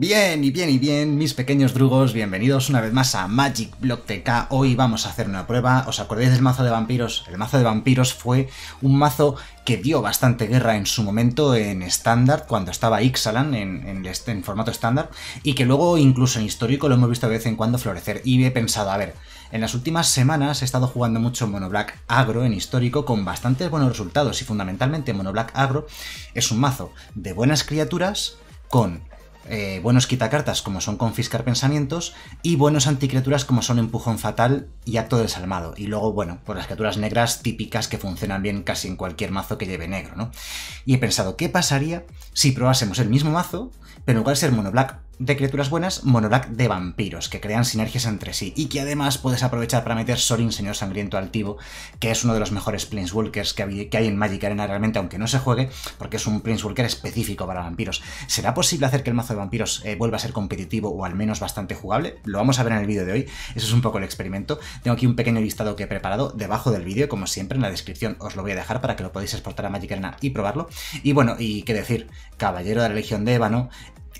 Bien y bien y bien, mis pequeños drugos, bienvenidos una vez más a Magic Block TK. Hoy vamos a hacer una prueba. ¿Os acordáis del mazo de vampiros? El mazo de vampiros fue un mazo que dio bastante guerra en su momento en estándar, cuando estaba Ixalan en, formato estándar, y que luego incluso en histórico lo hemos visto de vez en cuando florecer. Y he pensado, a ver, en las últimas semanas he estado jugando mucho Mono Black Agro en histórico con bastantes buenos resultados, y fundamentalmente Mono Black Agro es un mazo de buenas criaturas con eh, buenos quitacartas como son confiscar pensamientos y buenos anticriaturas como son empujón fatal y acto desalmado. Y luego, bueno, por las criaturas negras típicas que funcionan bien casi en cualquier mazo que lleve negro, ¿no? Y he pensado, ¿qué pasaría si probásemos el mismo mazo, pero en lugar de ser mono black de criaturas buenas, monoblack de vampiros, que crean sinergias entre sí, y que además puedes aprovechar para meter Sorin, Señor Sangriento Altivo, que es uno de los mejores Planeswalkers que hay en Magic Arena realmente, aunque no se juegue, porque es un Planeswalker específico para vampiros. ¿Será posible hacer que el mazo de vampiros eh, vuelva a ser competitivo o al menos bastante jugable? Lo vamos a ver en el vídeo de hoy, eso es un poco el experimento. Tengo aquí un pequeño listado que he preparado debajo del vídeo, como siempre, en la descripción os lo voy a dejar para que lo podáis exportar a Magic Arena y probarlo. Y bueno, y qué decir, Caballero de la Legión de Ébano,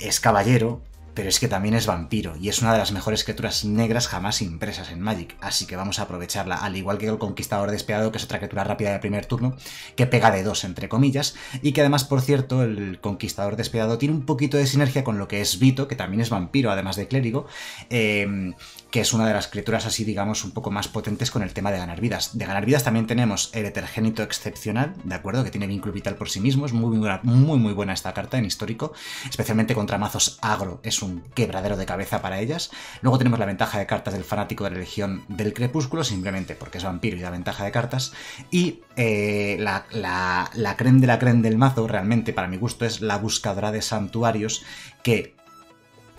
es caballero, pero es que también es vampiro, y es una de las mejores criaturas negras jamás impresas en Magic, así que vamos a aprovecharla, al igual que el Conquistador Despiadado, que es otra criatura rápida de primer turno, que pega de dos, entre comillas, y que además, por cierto, el Conquistador Despiadado tiene un poquito de sinergia con lo que es Vito, que también es vampiro, además de clérigo, eh, que es una de las criaturas así, digamos, un poco más potentes con el tema de ganar vidas. De ganar vidas también tenemos el Etergénito Excepcional, ¿de acuerdo? Que tiene vínculo vital por sí mismo, es muy, muy, muy buena esta carta en histórico, especialmente contra mazos agro, es un quebradero de cabeza para ellas. Luego tenemos la ventaja de cartas del fanático de la Legión del Crepúsculo, simplemente porque es vampiro y da ventaja de cartas. Y eh, la, la, la creme de la creme del mazo, realmente, para mi gusto, es la buscadora de santuarios, que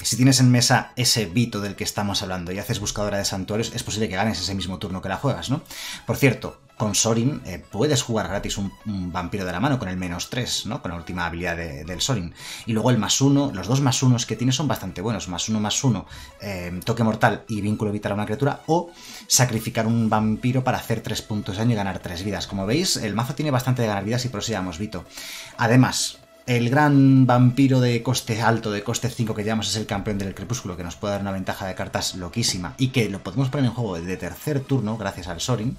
si tienes en mesa ese Vito del que estamos hablando y haces buscadora de santuarios, es posible que ganes ese mismo turno que la juegas, ¿no? Por cierto, con Sorin eh, puedes jugar gratis un, vampiro de la mano con el menos 3, ¿no? Con la última habilidad del Sorin. Y luego el más 1, los dos más 1 que tiene son bastante buenos. Más 1, más 1, eh, toque mortal y vínculo vital a una criatura. O sacrificar un vampiro para hacer 3 puntos de daño y ganar 3 vidas. Como veis, el mazo tiene bastante de ganar vidas y por eso llamamos Vito. Además, el gran vampiro de coste alto, de coste 5 que llamamos es el campeón del crepúsculo, que nos puede dar una ventaja de cartas loquísima y que lo podemos poner en juego de tercer turno gracias al Sorin.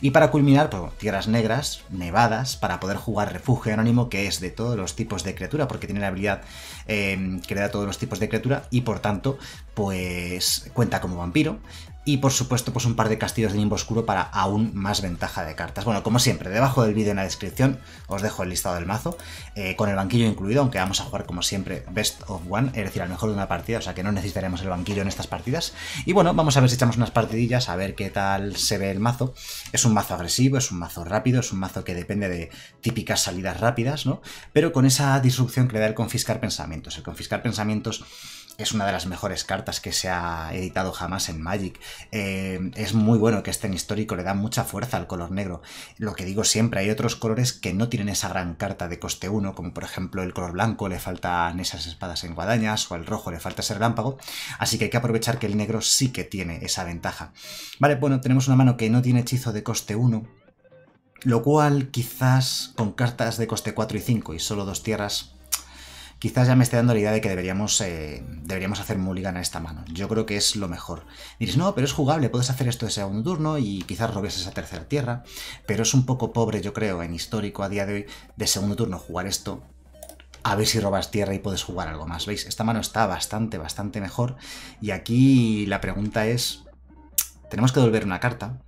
Y para culminar, pues, tierras negras, nevadas, para poder jugar refugio anónimo, que es de todos los tipos de criatura, porque tiene la habilidad eh, que le da todos los tipos de criatura, y por tanto, pues cuenta como vampiro y por supuesto pues un par de castillos de limbo oscuro para aún más ventaja de cartas. Bueno, como siempre, debajo del vídeo en la descripción os dejo el listado del mazo, eh, con el banquillo incluido, aunque vamos a jugar como siempre best of one, es decir, al mejor de una partida, o sea que no necesitaremos el banquillo en estas partidas. Y bueno, vamos a ver si echamos unas partidillas, a ver qué tal se ve el mazo. Es un mazo agresivo, es un mazo rápido, es un mazo que depende de típicas salidas rápidas, ¿no? Pero con esa disrupción que le da el confiscar pensamientos. El confiscar pensamientos es una de las mejores cartas que se ha editado jamás en Magic. Eh, es muy bueno que esté en histórico, le da mucha fuerza al color negro. Lo que digo siempre, hay otros colores que no tienen esa gran carta de coste 1, como por ejemplo el color blanco le faltan esas espadas en guadañas, o el rojo le falta ese relámpago, así que hay que aprovechar que el negro sí que tiene esa ventaja. Vale, bueno, tenemos una mano que no tiene hechizo de coste 1, lo cual quizás con cartas de coste 4 y 5 y solo dos tierras quizás ya me esté dando la idea de que deberíamos, eh, deberíamos hacer mulligan a esta mano. Yo creo que es lo mejor. Diréis, no, pero es jugable, puedes hacer esto de segundo turno y quizás robes esa tercera tierra, pero es un poco pobre, yo creo, en histórico a día de hoy, de segundo turno jugar esto. A ver si robas tierra y puedes jugar algo más. ¿Veis? Esta mano está bastante, bastante mejor. Y aquí la pregunta es... Tenemos que devolver una carta.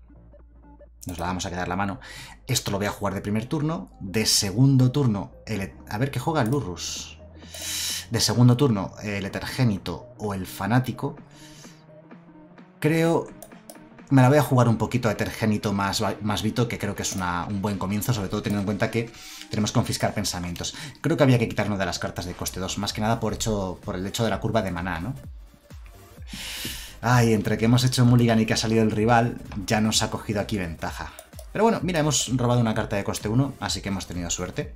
Nos la vamos a quedar la mano. Esto lo voy a jugar de primer turno. De segundo turno... A ver qué juega Lurrus de segundo turno, el Etergénito o el Fanático, creo... Me la voy a jugar un poquito a Etergénito más, más Vito, que creo que es un buen comienzo, sobre todo teniendo en cuenta que tenemos que confiscar pensamientos. Creo que había que quitarnos de las cartas de coste 2, más que nada por, hecho, por el hecho de la curva de maná, ¿no? Ay, entre que hemos hecho mulligan y que ha salido el rival, ya nos ha cogido aquí ventaja. Pero bueno, mira, hemos robado una carta de coste 1, así que hemos tenido suerte.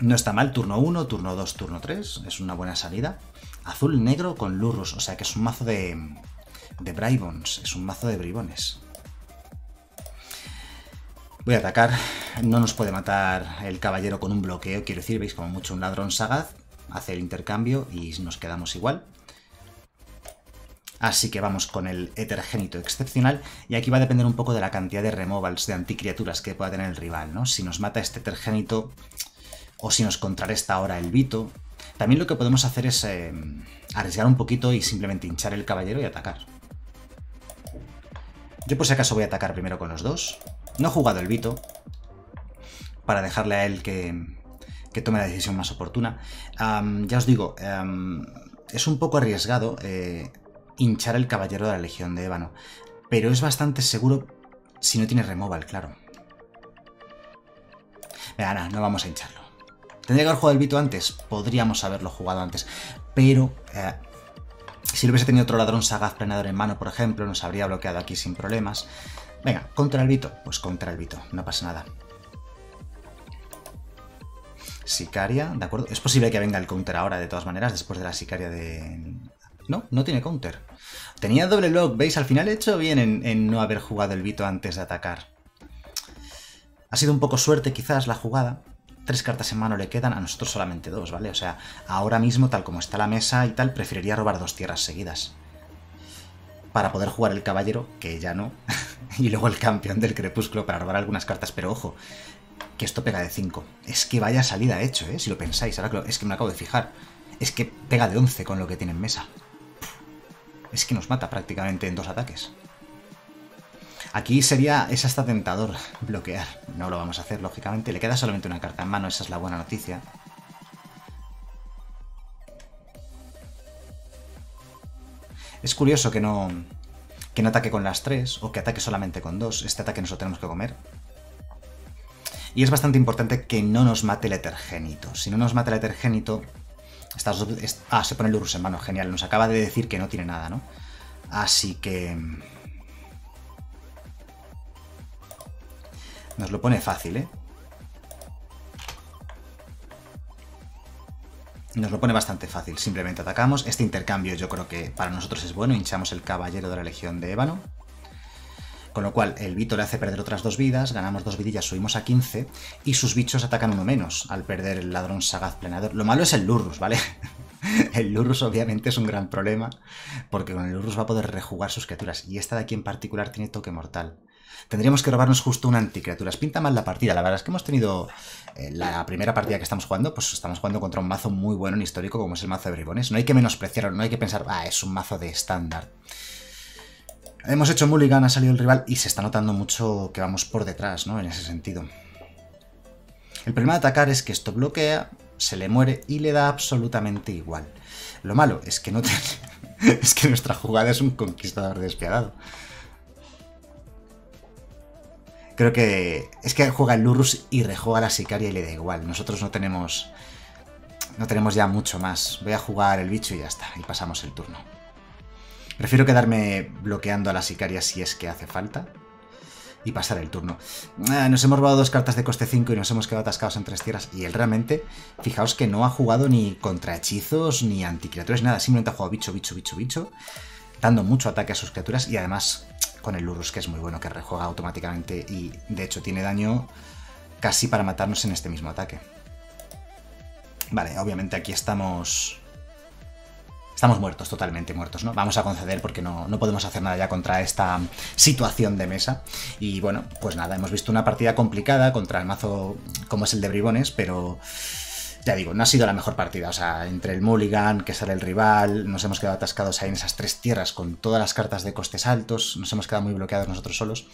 No está mal, turno 1, turno 2, turno 3, es una buena salida. Azul negro con Lurrus, o sea que es un mazo de, de Bribons, es un mazo de bribones. Voy a atacar, no nos puede matar el caballero con un bloqueo, quiero decir, veis como mucho un ladrón sagaz. hace el intercambio y nos quedamos igual. Así que vamos con el heterogénito excepcional y aquí va a depender un poco de la cantidad de removals de anticriaturas que pueda tener el rival, ¿no? Si nos mata este heterogénito o si nos contrarresta ahora el Vito. También lo que podemos hacer es eh, arriesgar un poquito y simplemente hinchar el caballero y atacar. Yo por si acaso voy a atacar primero con los dos. No he jugado el Vito para dejarle a él que, tome la decisión más oportuna. ya os digo, es un poco arriesgado eh, hinchar el caballero de la Legión de Ébano. Pero es bastante seguro si no tiene removal, claro. Venga, no vamos a hincharlo. ¿Tendría que haber jugado el Vito antes? Podríamos haberlo jugado antes. Pero eh, si lo hubiese tenido otro ladrón sagaz planador en mano, por ejemplo, nos habría bloqueado aquí sin problemas. Venga, contra el Vito. Pues contra el Vito, no pasa nada. Sicaria, ¿de acuerdo? Es posible que venga el counter ahora, de todas maneras, después de la sicaria de no, no tiene counter. Tenía doble lock, ¿veis? Al final he hecho bien en, no haber jugado el Vito antes de atacar. Ha sido un poco suerte quizás la jugada. Tres cartas en mano le quedan, a nosotros solamente dos, ¿vale? O sea, ahora mismo, tal como está la mesa y tal, preferiría robar dos tierras seguidas. Para poder jugar el caballero, que ya no. y luego el campeón del crepúsculo para robar algunas cartas. Pero ojo, que esto pega de 5. Es que vaya salida hecho, ¿eh? Si lo pensáis. Ahora es que me acabo de fijar. Es que pega de 11 con lo que tiene en mesa es que nos mata prácticamente en dos ataques. Aquí sería, es hasta tentador bloquear. No lo vamos a hacer, lógicamente. Le queda solamente una carta en mano, esa es la buena noticia. Es curioso que no, que no ataque con las tres, o que ataque solamente con dos. Este ataque nos lo tenemos que comer. Y es bastante importante que no nos mate el etergénito. Si no nos mata el etergénito, ah, se pone el Urus en mano, genial. Nos acaba de decir que no tiene nada, ¿no? Así que... Nos lo pone fácil, ¿eh? Nos lo pone bastante fácil. Simplemente atacamos. Este intercambio yo creo que para nosotros es bueno. Hinchamos el caballero de la Legión de Ébano. Con lo cual, el Vito le hace perder otras dos vidas, ganamos dos vidillas, subimos a 15, y sus bichos atacan uno menos al perder el ladrón sagaz plenador. Lo malo es el Lurrus, ¿vale? el Lurrus obviamente es un gran problema, porque con el Lurrus va a poder rejugar sus criaturas, y esta de aquí en particular tiene toque mortal. Tendríamos que robarnos justo una anticriaturas. Pinta mal la partida. La verdad es que hemos tenido eh, la primera partida que estamos jugando, pues estamos jugando contra un mazo muy bueno en histórico como es el mazo de bribones. No hay que menospreciarlo, no hay que pensar, ah, es un mazo de estándar. Hemos hecho mulligan, ha salido el rival y se está notando mucho que vamos por detrás, ¿no? En ese sentido. El problema de atacar es que esto bloquea, se le muere y le da absolutamente igual. Lo malo es que no es que nuestra jugada es un conquistador despiadado. Creo que es que juega el Lurus y rejuega la Sicaria y le da igual. Nosotros no tenemos no tenemos ya mucho más. Voy a jugar el bicho y ya está, y pasamos el turno. Prefiero quedarme bloqueando a la sicaria si es que hace falta. Y pasar el turno. Ah, nos hemos robado dos cartas de coste 5 y nos hemos quedado atascados en tres tierras. Y él realmente, fijaos que no ha jugado ni contra hechizos, ni anticriaturas, nada. Simplemente ha jugado bicho, bicho, bicho, bicho. Dando mucho ataque a sus criaturas. Y además con el Lurus, que es muy bueno, que rejuega automáticamente. Y de hecho tiene daño casi para matarnos en este mismo ataque. Vale, obviamente aquí estamos Estamos muertos, totalmente muertos, ¿no? Vamos a conceder porque no, podemos hacer nada ya contra esta situación de mesa. Y bueno, pues nada, hemos visto una partida complicada contra el mazo como es el de Bribones, pero ya digo, no ha sido la mejor partida. O sea, entre el Mulligan, que sale el rival, nos hemos quedado atascados ahí en esas tres tierras con todas las cartas de costes altos, nos hemos quedado muy bloqueados nosotros solos.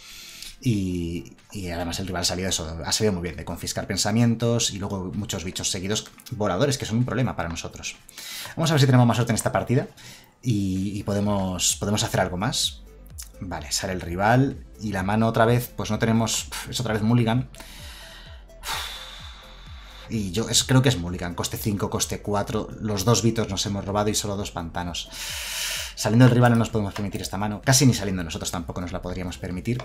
Y, además el rival ha salido eso, ha salido muy bien, de confiscar pensamientos y luego muchos bichos seguidos voladores, que son un problema para nosotros. Vamos a ver si tenemos más suerte en esta partida y, podemos, podemos hacer algo más. Vale, sale el rival y la mano otra vez, pues no tenemos, es otra vez Mulligan. Y yo creo que es Mulligan, coste 5, coste 4, los dos bitos nos hemos robado y solo dos pantanos. Saliendo el rival no nos podemos permitir esta mano, casi ni saliendo nosotros tampoco nos la podríamos permitir.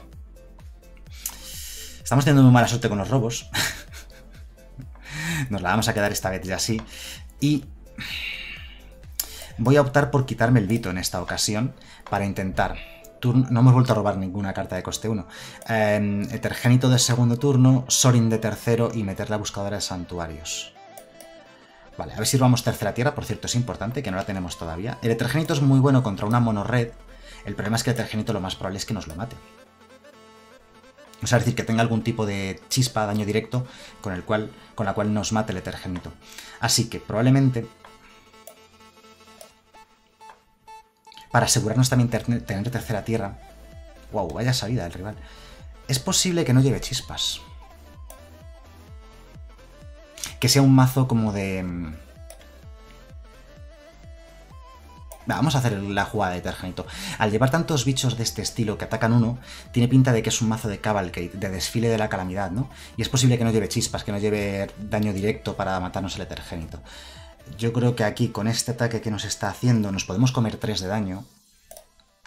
Estamos teniendo muy mala suerte con los robos. Nos la vamos a quedar esta vez ya así. Y voy a optar por quitarme el Vito en esta ocasión para intentar... No hemos vuelto a robar ninguna carta de coste 1. Eh, Etergénito de segundo turno, Sorin de tercero y meter la buscadora de santuarios. Vale, a ver si robamos tercera tierra, por cierto, es importante, que no la tenemos todavía. El Etergenito es muy bueno contra una mono-red. El problema es que el Etergenito lo más probable es que nos lo mate. O sea, es decir, que tenga algún tipo de chispa, daño directo, con, el cual, con la cual nos mate el Etergenito. Así que probablemente... Para asegurarnos también tener tercera tierra... Wow, vaya salida del rival. Es posible que no lleve chispas que sea un mazo como de... Mm, vamos a hacer la jugada de Tergenito. Al llevar tantos bichos de este estilo que atacan uno, tiene pinta de que es un mazo de Cavalcade, de desfile de la calamidad, ¿no? Y es posible que no lleve chispas, que no lleve daño directo para matarnos el Etergénito. Yo creo que aquí, con este ataque que nos está haciendo, nos podemos comer 3 de daño.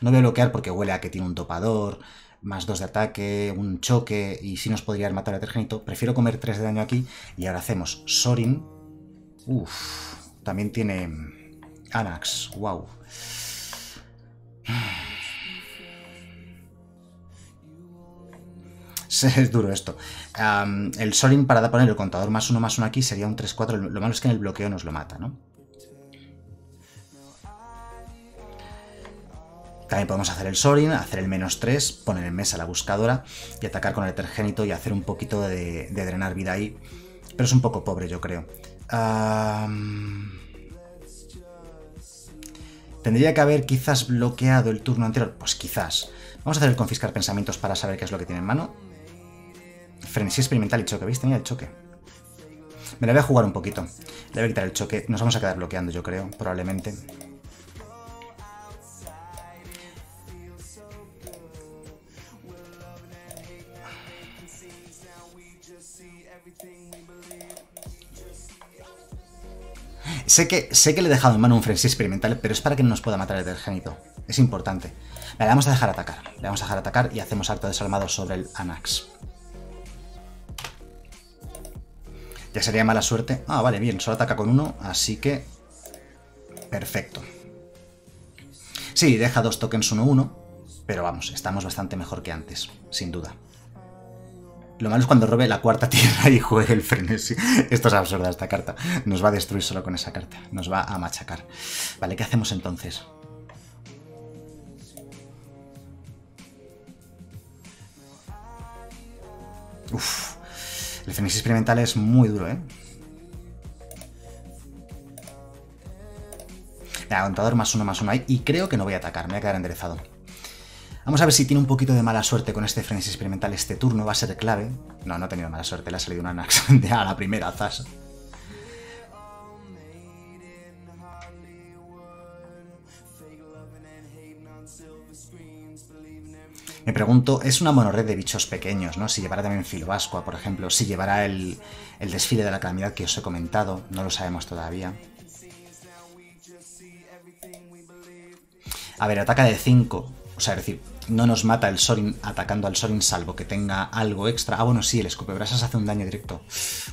No voy a bloquear porque huele a que tiene un topador, más 2 de ataque, un choque y si nos podría matar a Etergenito. Prefiero comer 3 de daño aquí y ahora hacemos Sorin. Uff, también tiene Anax, wow. Es duro esto. el Sorin para poner el contador más uno más uno aquí sería un 3-4. Lo malo es que en el bloqueo nos lo mata, ¿no? También podemos hacer el Sorin, hacer el menos 3, poner en mesa la buscadora y atacar con el Etergénito y hacer un poquito de, drenar vida ahí. Pero es un poco pobre, yo creo. ¿Tendría que haber quizás bloqueado el turno anterior? Pues quizás. Vamos a hacer el confiscar pensamientos para saber qué es lo que tiene en mano. Frenesí experimental y choque. ¿Veis? Tenía el choque. Me la voy a jugar un poquito. Le voy a quitar el choque. Nos vamos a quedar bloqueando, yo creo, probablemente. Sé que, sé que le he dejado en mano un frenzy experimental, pero es para que no nos pueda matar el Etergénito. Es importante. Le vamos a dejar atacar. Le vamos a dejar atacar y hacemos acto desalmado sobre el Anax. Ya sería mala suerte. Ah, vale, bien. Solo ataca con uno, así que... Perfecto. Sí, deja dos tokens 1-1, pero vamos, estamos bastante mejor que antes, sin duda. Lo malo es cuando robe la cuarta tierra y juegue el frenesí. Esto es absurda esta carta. Nos va a destruir solo con esa carta. Nos va a machacar. Vale, ¿qué hacemos entonces? Uf. El frenesí experimental es muy duro, ¿eh? Contador más uno más uno ahí. Y creo que no voy a atacar. Me voy a quedar enderezado. Vamos a ver si tiene un poquito de mala suerte con este frenesí experimental este turno, va a ser clave. No, no ha tenido mala suerte, le ha salido una Anax a la primera zas. Me pregunto, es una monored de bichos pequeños, ¿no? Si llevará también Filobascua, por ejemplo, si llevará el, el desfile de la calamidad que os he comentado, no lo sabemos todavía. A ver, ataca de 5. O sea, es decir, no nos mata el Sorin atacando al Sorin salvo que tenga algo extra. Ah, bueno, sí, el escupebrasas hace un daño directo.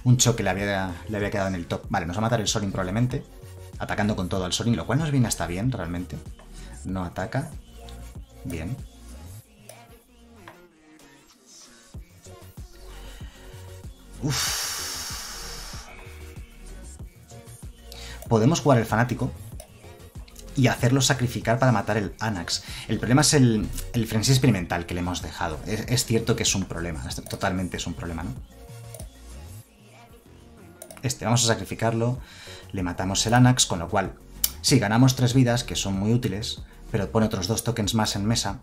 Un choque le había, le había quedado en el top. Vale, nos va a matar el Sorin probablemente. Atacando con todo al Sorin, lo cual nos viene hasta bien, realmente. No ataca. Bien. Uf. Podemos jugar el fanático, y hacerlo sacrificar para matar el Anax. El problema es el, el frenzy experimental que le hemos dejado. Es, cierto que es un problema, totalmente es un problema, ¿no? Este, vamos a sacrificarlo, le matamos el Anax, con lo cual, sí, ganamos tres vidas, que son muy útiles, pero pone otros dos tokens más en mesa,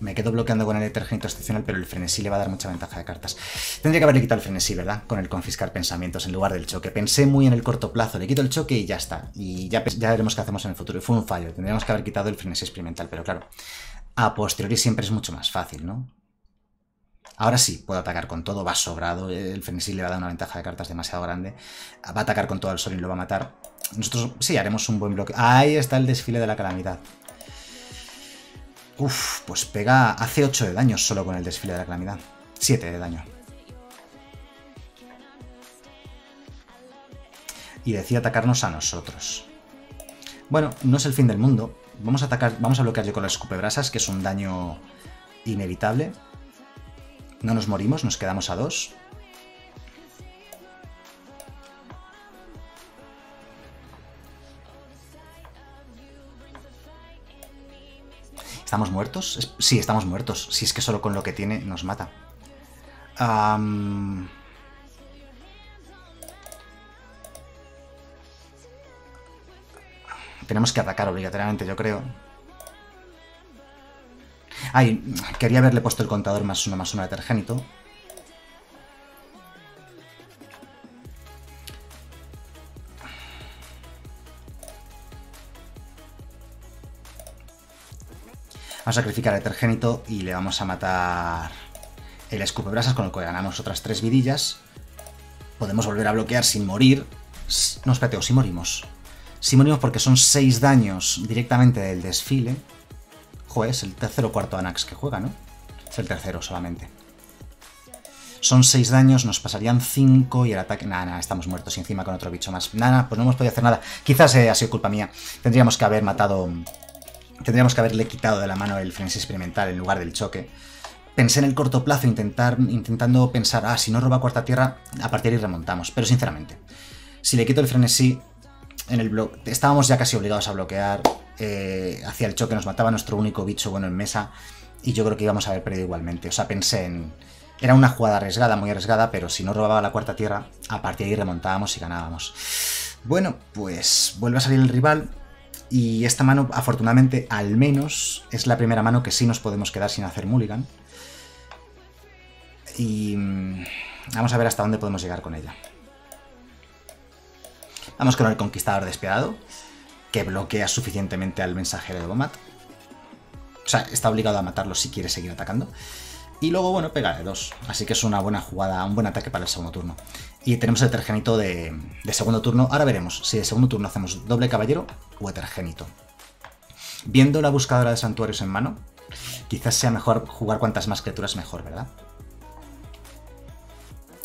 me quedo bloqueando con el detergente excepcional, pero el frenesí le va a dar mucha ventaja de cartas. Tendría que haberle quitado el frenesí, ¿verdad? Con el confiscar pensamientos en lugar del choque. Pensé muy en el corto plazo, le quito el choque y ya está. Y ya, veremos qué hacemos en el futuro. Y fue un fallo, tendríamos que haber quitado el frenesí experimental, pero claro, a posteriori siempre es mucho más fácil, ¿no? Ahora sí, puedo atacar con todo, va sobrado, el frenesí le va a dar una ventaja de cartas demasiado grande. Va a atacar con todo el sol y lo va a matar. Nosotros sí haremos un buen bloque. Ahí está el desfile de la calamidad. Uf, pues pega... Hace 8 de daño solo con el desfile de la calamidad. 7 de daño. Y decía atacarnos a nosotros. Bueno, no es el fin del mundo. Vamos a atacar, vamos a bloquear yo con las escupebrasas, que es un daño inevitable. No nos morimos, nos quedamos a 2. ¿Estamos muertos? Sí, estamos muertos. Si es que solo con lo que tiene nos mata. Tenemos que atacar obligatoriamente, yo creo. Ay, quería haberle puesto el contador más uno más uno de Tergénito. Vamos a sacrificar el Tergénito y le vamos a matar el escupebrasas con el que ganamos otras tres vidillas. Podemos volver a bloquear sin morir. No, espérate, o si morimos. Si morimos porque son 6 daños directamente del desfile. Joder, es el tercero o cuarto Anax que juega, ¿no? Es el tercero solamente. Son 6 daños, nos pasarían 5 y el ataque... Nada, nada, estamos muertos y encima con otro bicho más. Nada, pues no hemos podido hacer nada. Quizás eh, ha sido culpa mía. Tendríamos que haber matado... Tendríamos que haberle quitado de la mano el frenesí experimental en lugar del choque. Pensé en el corto plazo, intentar, intentando pensar, ah, si no roba cuarta tierra, a partir de ahí remontamos. Pero sinceramente, si le quito el frenesí, en el estábamos ya casi obligados a bloquear. Eh, hacia el choque nos mataba nuestro único bicho bueno en mesa. Y yo creo que íbamos a haber perdido igualmente. O sea, pensé en. Era una jugada arriesgada, muy arriesgada, pero si no robaba la cuarta tierra, a partir de ahí remontábamos y ganábamos. Bueno, pues vuelve a salir el rival. Y esta mano, afortunadamente, al menos es la primera mano que sí nos podemos quedar sin hacer mulligan. Y mm, vamos a ver hasta dónde podemos llegar con ella. Vamos con el Conquistador Despiadado, que bloquea suficientemente al mensajero de Bomat. O sea, está obligado a matarlo si quiere seguir atacando. Y luego, bueno, pega de dos. Así que es una buena jugada, un buen ataque para el segundo turno. Y tenemos el Etergenito de, de segundo turno. Ahora veremos si de segundo turno hacemos doble caballero o Etergenito. Viendo la buscadora de santuarios en mano, quizás sea mejor jugar cuantas más criaturas mejor, ¿verdad?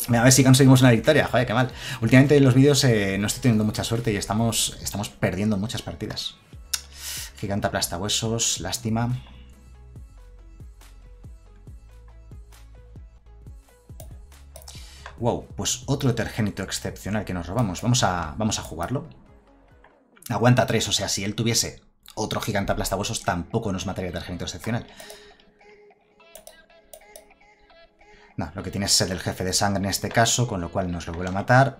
A ver si conseguimos una victoria, joder, qué mal. Últimamente en los vídeos eh, no estoy teniendo mucha suerte y estamos, estamos perdiendo muchas partidas. Giganta aplasta huesos, lástima. Wow, pues otro etergénito excepcional que nos robamos. Vamos a, vamos a jugarlo. Aguanta 3, o sea, si él tuviese otro gigante aplasta huesos, tampoco nos mataría etergénito excepcional. No, lo que tiene es el jefe de sangre en este caso, con lo cual nos lo vuelve a matar.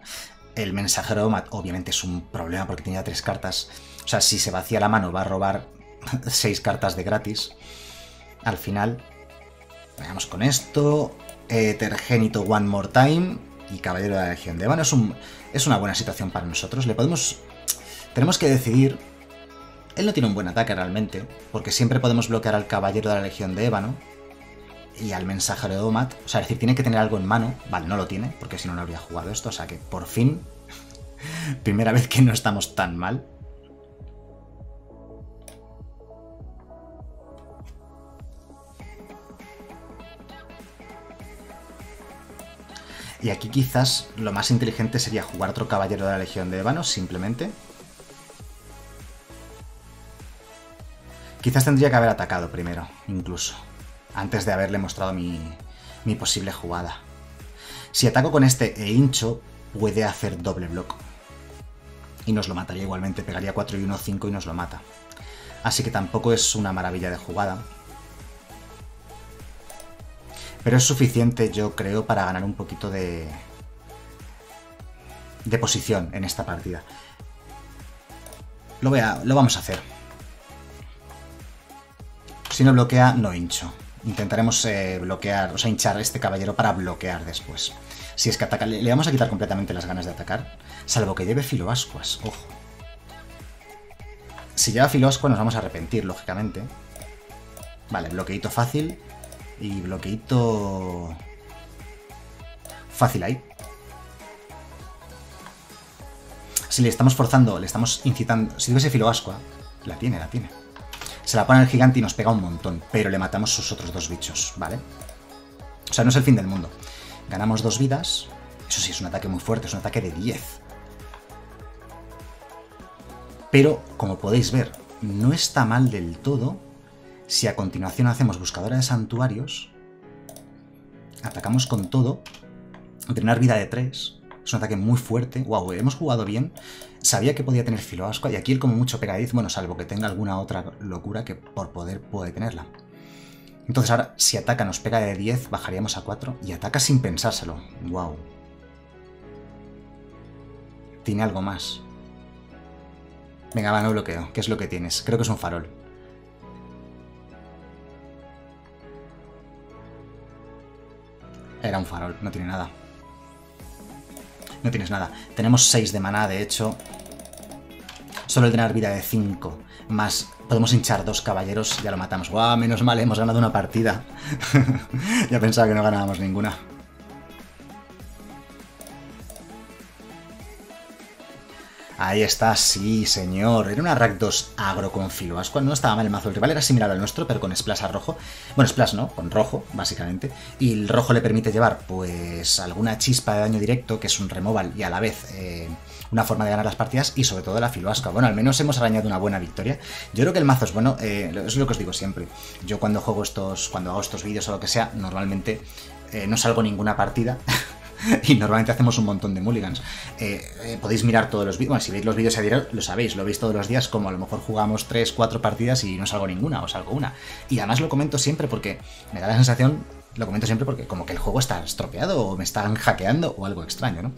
El mensajero obviamente es un problema porque tenía tres cartas. O sea, si se vacía la mano va a robar seis cartas de gratis. Al final, veamos con esto. Etergénito One More Time y Caballero de la Legión de Ébano. Es, es una buena situación para nosotros. Le podemos... Tenemos que decidir... Él no tiene un buen ataque realmente, porque siempre podemos bloquear al Caballero de la Legión de Ébano y al mensajero de Omat. O sea, es decir, tiene que tener algo en mano. Vale, no lo tiene, porque si no, no habría jugado esto. O sea que por fin, primera vez que no estamos tan mal. Y aquí quizás lo más inteligente sería jugar otro caballero de la Legión de Ébano, simplemente. Quizás tendría que haber atacado primero, incluso antes de haberle mostrado mi, posible jugada. Si ataco con este e hincho, puede hacer doble block. Y nos lo mataría igualmente, pegaría 4 y 1, 5 y nos lo mata. Así que tampoco es una maravilla de jugada. Pero es suficiente, yo creo, para ganar un poquito de, de posición en esta partida. Lo, voy a, lo vamos a hacer. Si no bloquea, no hincho. Intentaremos eh, bloquear, o sea, hinchar este caballero para bloquear después. Si es que ataca, le, vamos a quitar completamente las ganas de atacar, salvo que lleve filoascuas, ojo. Si lleva filoascuas nos vamos a arrepentir, lógicamente. Vale, bloqueito fácil y bloqueito fácil ahí. Si le estamos forzando, le estamos incitando... Si tuviese filoascua, la tiene, la tiene. Se la pone el gigante y nos pega un montón, pero le matamos sus otros dos bichos, ¿vale? O sea, no es el fin del mundo. Ganamos dos vidas. Eso sí, es un ataque muy fuerte, es un ataque de 10. Pero, como podéis ver, no está mal del todo si a continuación hacemos buscadora de santuarios, atacamos con todo, entrenar vida de 3, Es un ataque muy fuerte. Wow, hemos jugado bien. Sabía que podía tener filoasco y aquí él como mucho pega 10, bueno, salvo que tenga alguna otra locura que por poder puede tenerla. Entonces ahora, si ataca nos pega de 10, bajaríamos a 4 y ataca sin pensárselo. Wow. Tiene algo más. Venga, va, no bloqueo. ¿Qué es lo que tienes? Creo que es un farol. Era un farol, no tiene nada. No tienes nada. Tenemos 6 de maná, de hecho. Solo el tener vida de 5. Más podemos hinchar dos caballeros, ya lo matamos. ¡Guau! Menos mal, hemos ganado una partida. ya pensaba que no ganábamos ninguna. Ahí está, sí, señor. Era una Rack 2 agro con filoasqua. No estaba mal el mazo. El rival era similar al nuestro, pero con splash a rojo. Bueno, splash no, con rojo, básicamente. Y el rojo le permite llevar, pues, alguna chispa de daño directo, que es un removal, y a la vez eh, una forma de ganar las partidas, y sobre todo la filoasqua. Bueno, al menos hemos arañado una buena victoria. Yo creo que el mazo es bueno, eh, es lo que os digo siempre. Yo cuando juego estos, cuando hago estos vídeos o lo que sea, normalmente eh, no salgo ninguna partida. y normalmente hacemos un montón de mulligans. Eh, eh, podéis mirar todos los vídeos, bueno, si veis los vídeos a diario, lo sabéis, lo veis todos los días, como a lo mejor jugamos 3, 4 partidas y no salgo ninguna, o salgo una. Y además lo comento siempre porque me da la sensación, lo comento siempre porque como que el juego está estropeado o me están hackeando o algo extraño, ¿no?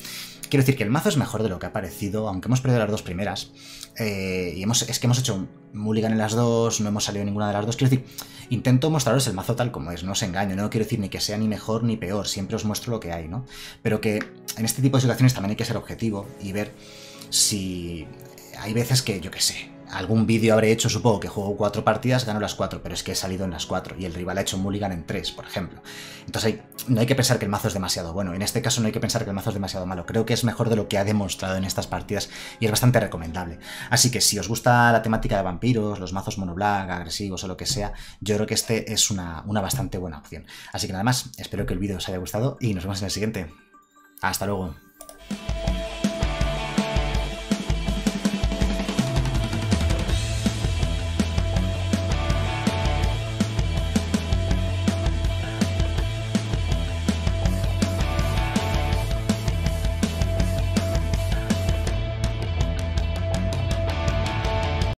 Quiero decir que el mazo es mejor de lo que ha parecido, aunque hemos perdido las dos primeras. Eh, y hemos, es que hemos hecho un mulligan en las dos, no hemos salido en ninguna de las dos. Quiero decir, intento mostraros el mazo tal como es, no os engaño, no quiero decir ni que sea ni mejor ni peor, siempre os muestro lo que hay, ¿no? Pero que en este tipo de situaciones también hay que ser objetivo y ver si hay veces que, yo qué sé, algún vídeo habré hecho, supongo que juego cuatro partidas, gano las cuatro, pero es que he salido en las cuatro y el rival ha hecho mulligan en tres, por ejemplo. Entonces no hay que pensar que el mazo es demasiado bueno. En este caso no hay que pensar que el mazo es demasiado malo. Creo que es mejor de lo que ha demostrado en estas partidas y es bastante recomendable. Así que si os gusta la temática de vampiros, los mazos monoblack, agresivos o lo que sea, yo creo que este es una, una bastante buena opción. Así que nada más, espero que el vídeo os haya gustado y nos vemos en el siguiente. Hasta luego.